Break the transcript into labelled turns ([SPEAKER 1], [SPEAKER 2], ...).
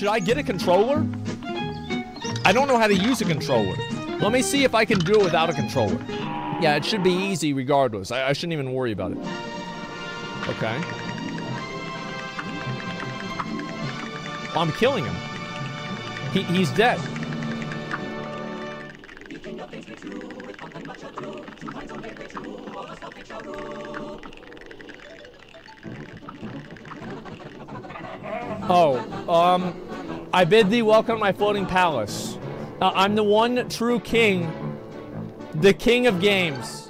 [SPEAKER 1] Should I get a controller? I don't know how to use a controller. Let me see if I can do it without a controller. Yeah, it should be easy regardless. I, I shouldn't even worry about it. Okay. I'm killing him. He, he's dead. Oh, um, I bid thee welcome to my floating palace. Uh, I'm the one true king, the king of games.